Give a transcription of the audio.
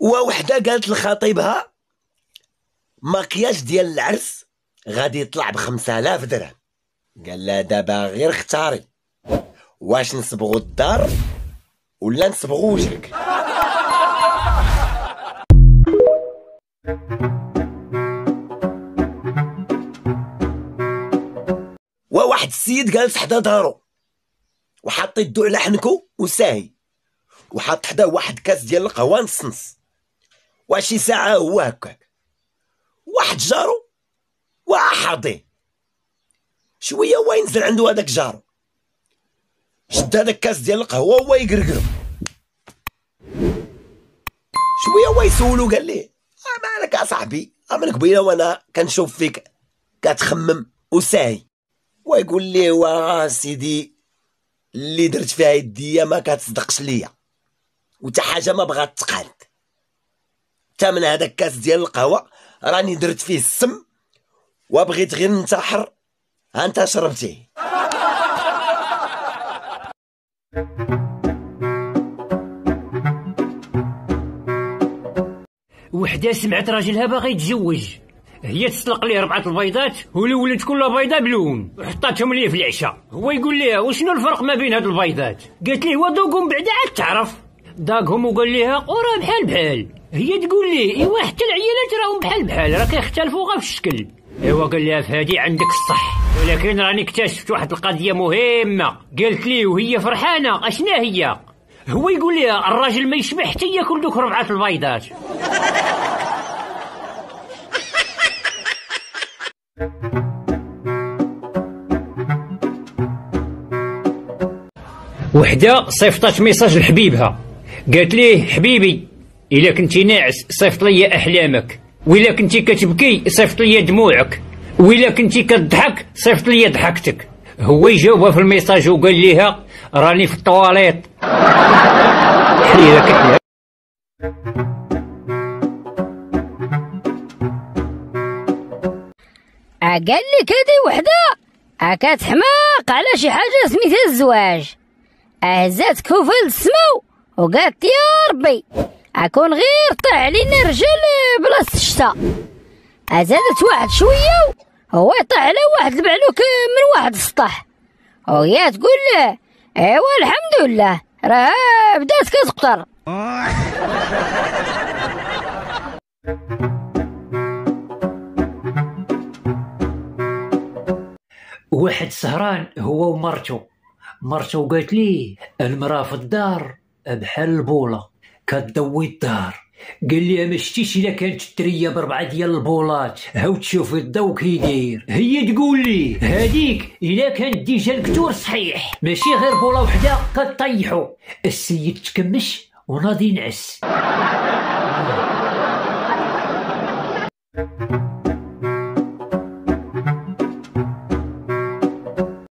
ووحدة قالت لخطيبها ماكياج ديال العرس غادي يطلع بخمسة آلاف درهم. قال لها دابا غير اختاري. واش نصبغو الدار ولا نصبغو وجهك؟ وواحد السيد جالس حدا دارو وحط يدو على حنكو وساهي. وحط حدا واحد كاس ديال القهوة نص نص. وشي ساعة هو هكاك. واحد جارو وحاضي شوية هو ينزل عنده هذاك جارو. شد هذاك كاس ديال القهوة وهو يقرقرو. شوية هو يسولو قال ليه آه مالك اصاحبي من قبيله وأنا كنشوف فيك كتخمم وساهي. ويقول ليه وا سيدي اللي درت فيها يديا ما كتصدقش ليا وتا حاجة ما بغات تقعد تا من هذاك كاس ديال القهوة راني درت فيه السم وبغيت غير ننتحر. ها انت شربتيه. وحدة سمعت راجلها باغي يتزوج هي تسلق ليه ربعة البيضات؟ ولولت كل بيضة بلون. وحطاتهم ليه في العشاء. هو يقول لها وشنو الفرق ما بين هاد البيضات؟ قالت ليه ودوقهم بعدا عاد تعرف. داقهم وقال لها وراه بحال بحال. هي تقول ليه ايوا حتى العيالات راهم بحال بحال راه كيختلفوا غير في الشكل. ايوا قال لها في هادي عندك الصح. ولكن راني اكتشفت واحد القضية مهمة. قالت لي وهي فرحانة. أشنا هي؟ هو يقول لها الراجل ما يشبه حتى ياكل دوك ربعة البيضات. وحدة صيفطات message لحبيبها. قالت ليه حبيبي إلا كنتي ناعس صيفط لي أحلامك. وإلا كنتي كتبكي صيفط لي دموعك. وإلا كنتي كتضحك صيفط لي ضحكتك. هو يجاوبها في ال message وقال ليها راني في الطواليط. قال لك هذه وحدة؟ كتحماق على شي حاجة سميتها الزواج. هزات كوفه للسما وقالت يا ربي. اكون غير طيح علينا رجال بلاصة الشتا. زادت واحد شوية هو يطيح على واحد البعلوك من واحد السطح وهي تقول له إيوا الحمد لله راه بدات كتقطر. واحد سهران هو ومرته مرته قالت ليه المراه في الدار بحال البولة. كتضوي الدار قال لي ما شتيش إلا كانت التريه بربعه ديال البولات هاو تشوفي الضو كي داير هي تقول لي هذيك إلا كانت ديجا الكتور صحيح. ماشي غير بوله وحدة كطيحو السيد تكمش وناضي نعس.